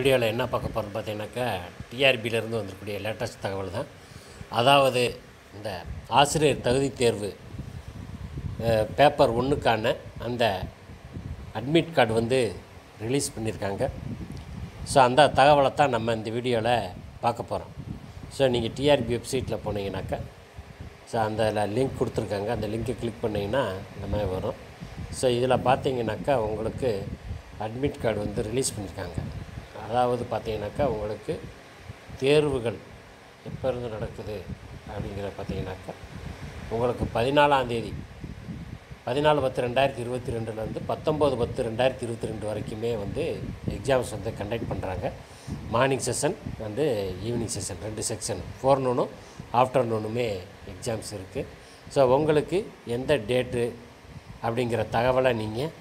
வீடியோவில் என்ன பார்க்க போகிறோம் பார்த்தீங்கன்னாக்கா டிஆர்பியிலேருந்து வந்திருக்கக்கூடிய லேட்டஸ்ட் தகவல் தான். அதாவது இந்த ஆசிரியர் தகுதி தேர்வு பேப்பர் ஒன்றுக்கான அந்த அட்மிட் கார்டு வந்து ரிலீஸ் பண்ணியிருக்காங்க. ஸோ அந்த தகவலை தான் நம்ம இந்த வீடியோவில் பார்க்க போகிறோம் ஸோ நீங்கள் டிஆர்பி வெப்சைட்டில் போனீங்கன்னாக்கா ஸோ அந்த லிங்க் கொடுத்துருக்காங்க. அந்த லிங்க்கை கிளிக் பண்ணிங்கன்னா இந்த மாதிரி வரும். ஸோ இதில் பார்த்தீங்கன்னாக்கா உங்களுக்கு அட்மிட் கார்டு வந்து ரிலீஸ் பண்ணியிருக்காங்க. அதாவது பார்த்தீங்கன்னாக்கா உங்களுக்கு தேர்வுகள் எப்போ இருந்து நடக்குது அப்படிங்கிற பார்த்தீங்கன்னாக்கா உங்களுக்கு பதினாலாம் தேதி பதினாலு பத்து ரெண்டாயிரத்தி இருபத்தி ரெண்டுலேருந்து பத்தொம்போது பத்து ரெண்டாயிரத்தி இருபத்தி ரெண்டு வரைக்குமே வந்து எக்ஸாம்ஸ் வந்து கண்டக்ட் பண்ணுறாங்க. மார்னிங் செஷன் வந்து ஈவினிங் செஷன் ரெண்டு செக்ஷன் ஃபோர்நூனும் ஆஃப்டர்நூனுமே எக்ஸாம்ஸ் இருக்குது ஸோ உங்களுக்கு எந்த டேட்டு அப்படிங்கிற தகவலை நீங்கள்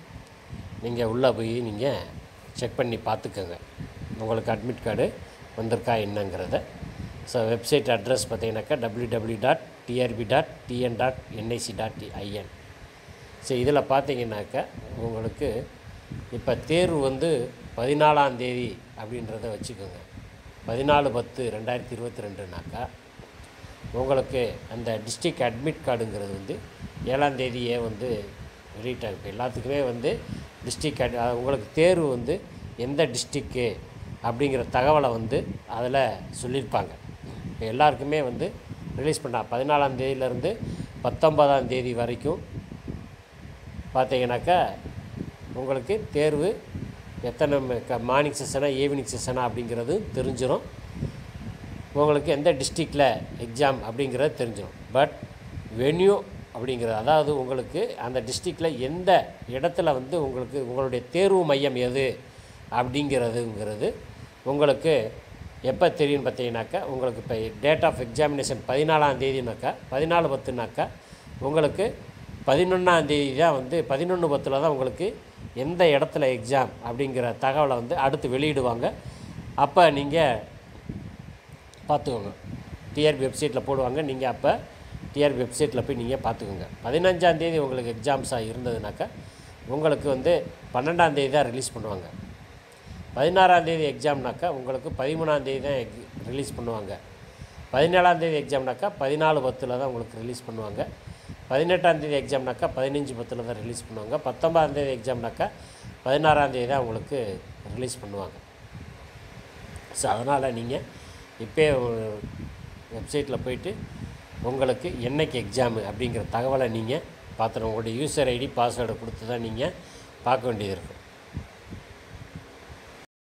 நீங்கள் உள்ளே போய் நீங்கள் செக் பண்ணி பார்த்துக்கோங்க. உங்களுக்கு அட்மிட் கார்டு வந்திருக்கா என்னங்கிறத. ஸோ வெப்சைட் அட்ரஸ் பார்த்தீங்கன்னாக்கா W W dot TRB dot TN dot NIC dot IN so இதில் பார்த்தீங்கன்னாக்கா உங்களுக்கு இப்போ தேர்வு வந்து பதினாலாம் தேதி அப்படின்றத வச்சுக்கோங்க. பதினாலு பத்து ரெண்டாயிரத்தி இருபத்தி ரெண்டுனாக்கா உங்களுக்கு அந்த டிஸ்ட்ரிக்ட் அட்மிட் கார்டுங்கிறது வந்து ஏழாம் தேதியே வந்து வெளியிட்டாங்க இப்போ எல்லாத்துக்குமே வந்து டிஸ்ட்ரிக்ட் அட் உங்களுக்கு தேர்வு வந்து எந்த டிஸ்ட்ரிக்கு அப்படிங்கிற தகவலை வந்து அதில் சொல்லியிருப்பாங்க. இப்போ எல்லாருக்குமே வந்து ரிலீஸ் பண்ணால் பதினாலாம் தேதியிலேருந்து பத்தொன்பதாம் தேதி வரைக்கும் பார்த்தீங்கன்னாக்கா உங்களுக்கு தேர்வு எத்தனை மார்னிங் செஷனா ஈவினிங் செஷனா அப்படிங்கிறது தெரிஞ்சிடும் உங்களுக்கு எந்த டிஸ்ட்ரிக்டில் எக்ஸாம் அப்படிங்கிறது தெரிஞ்சிடும் பட் வென்யூ அப்படிங்கிறது அதாவது உங்களுக்கு அந்த டிஸ்ட்ரிக்டில் எந்த இடத்துல வந்து உங்களுக்கு உங்களுடைய தேர்வு மையம் எது அப்படிங்கிறதுங்கிறது உங்களுக்கு எப்போ தெரியும்னு பார்த்தீங்கன்னாக்கா உங்களுக்கு இப்போ டேட் ஆஃப் எக்ஸாமினேஷன் பதினாலாம் தேதினாக்கா பதினாலு பத்துனாக்கா உங்களுக்கு பதினொன்றாம் தேதி தான் வந்து பதினொன்று பத்தில் தான் உங்களுக்கு எந்த இடத்துல எக்ஸாம் அப்படிங்கிற தகவலை வந்து அடுத்து வெளியிடுவாங்க. அப்போ நீங்கள் பார்த்துக்கோங்க. டிஆர்பி வெப்சைட்டில் போடுவாங்க. நீங்கள் அப்போ டிஆர்பி வெப்சைட்டில் போய் நீங்கள் பார்த்துக்கோங்க. பதினஞ்சாம் தேதி உங்களுக்கு எக்ஸாம்ஸாக இருந்ததுனாக்கா உங்களுக்கு வந்து பன்னெண்டாம் தேதி தான் ரிலீஸ் பண்ணுவாங்க. பதினாறாந்தேதி எக்ஸாம்னாக்கா உங்களுக்கு பதிமூணாந்தேதி தான் எக் ரிலீஸ் பண்ணுவாங்க. பதினேழாந்தேதி எக்ஸாம்னாக்கா பதினாலு பத்தில் தான் உங்களுக்கு ரிலீஸ் பண்ணுவாங்க. பதினெட்டாந்தேதி எக்ஸாம்னாக்கா பதினஞ்சு பத்தில் தான் ரிலீஸ் பண்ணுவாங்க. பத்தொம்பதாந்தேதி எக்ஸாம்னாக்கா பதினாறாந்தேதி தான் உங்களுக்கு ரிலீஸ் பண்ணுவாங்க. ஸோ அதனால் நீங்கள் இப்போ வெப்சைட்டில் போயிட்டு உங்களுக்கு என்னைக்கு எக்ஸாமு அப்படிங்கிற தகவலை நீங்கள் பார்த்துருவோம் உங்களுடைய யூசர் ஐடி பாஸ்வேர்டை கொடுத்து தான் நீங்கள் பார்க்க வேண்டியது இருக்கும்.